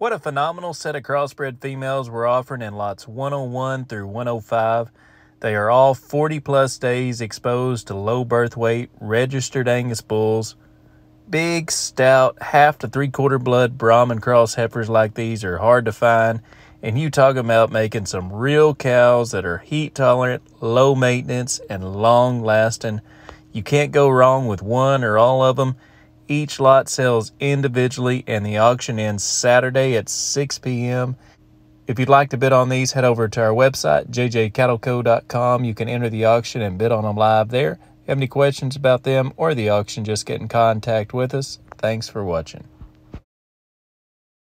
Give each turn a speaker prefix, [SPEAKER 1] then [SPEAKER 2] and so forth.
[SPEAKER 1] What a phenomenal set of crossbred females we're offering in lots 101 through 105. They are all 40 plus days exposed to low birth weight, registered Angus bulls. Big, stout, half to three quarter blood Brahman cross heifers like these are hard to find, and you talk about making some real cows that are heat tolerant, low maintenance, and long lasting. You can't go wrong with one or all of them. Each lot sells individually, and the auction ends Saturday at 6 p.m. If you'd like to bid on these, head over to our website, jjcattleco.com. You can enter the auction and bid on them live there. Have any questions about them or the auction, just get in contact with us. Thanks for watching.